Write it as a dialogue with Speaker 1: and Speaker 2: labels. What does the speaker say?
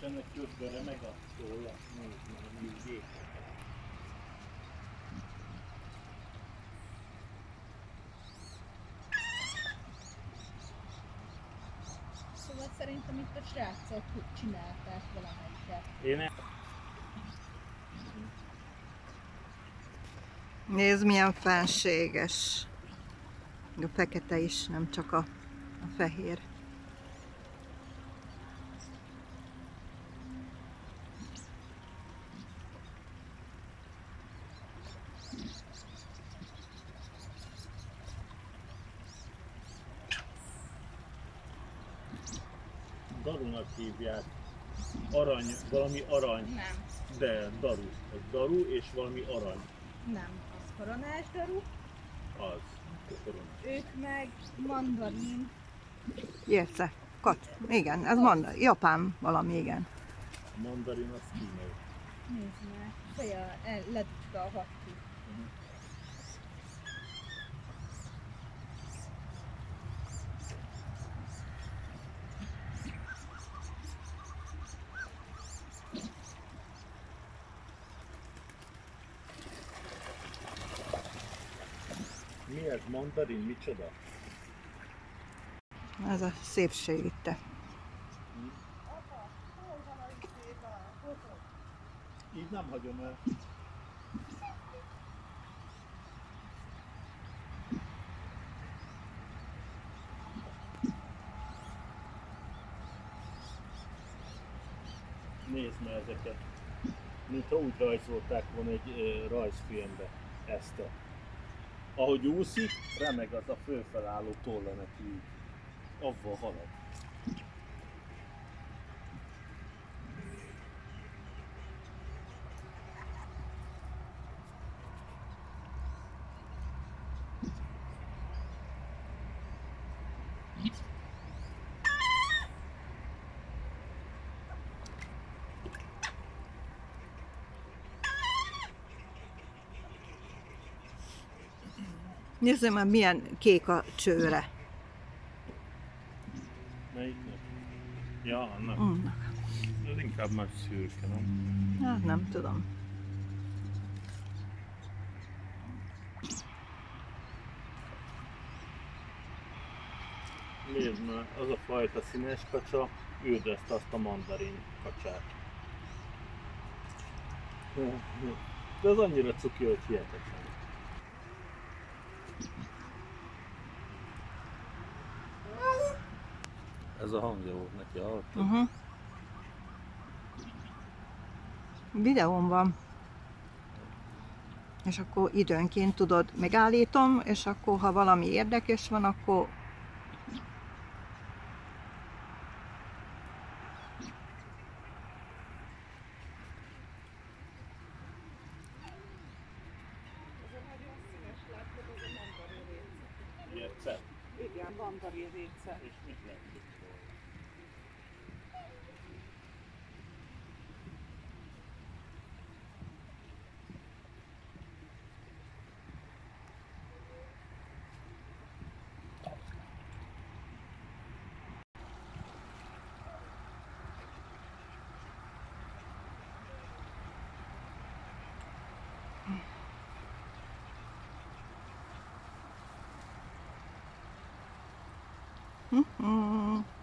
Speaker 1: És ennek közben remeg a mi gép.
Speaker 2: Szóval szerintem itt a srácok csinálták valamelyiket.
Speaker 1: Én.
Speaker 3: Nézd, milyen fenséges. A fekete is, nem csak a, a fehér.
Speaker 1: Darunak hívják. Arany, valami arany.
Speaker 2: Nem,
Speaker 1: De daru. Ez daru és valami arany.
Speaker 2: nem. Az koronás daru,
Speaker 1: Az. Koronás.
Speaker 2: ők meg mandarin.
Speaker 3: Érte. Kat. Igen, ez mond, japán valami, igen.
Speaker 1: A mandarin az kínai.
Speaker 2: Nézd meg, ledücska a hattu.
Speaker 1: Mi ez mandarin? Micsoda?
Speaker 3: Ez a szépség itt.
Speaker 1: Így nem hagyom el. Nézd meg ezeket. Mintha úgy rajzolták volna egy rajzfilmbe ezt a. Ahogy úszik, remeg az a fölfelálló tolla neki. Avval halad.
Speaker 3: Nézzem már, milyen kék a csőre.
Speaker 1: Melyiknek? Ja, annak.
Speaker 3: Annak.
Speaker 1: Ez inkább már szürke, nem?
Speaker 3: Hát nem tudom.
Speaker 1: Nézd már, az a fajta színes kacsa üldözte azt a mandarin kacsát. De az annyira cuki, hogy hihetetlen. Ez a hangja volt neki, hallottad?
Speaker 3: Uh-huh. Videón van. És akkor időnként tudod, megállítom, és akkor ha valami érdekes van, akkor
Speaker 1: Értszel?
Speaker 3: Igen, mandarin része.
Speaker 1: És mit lehet?
Speaker 3: 嗯嗯嗯嗯。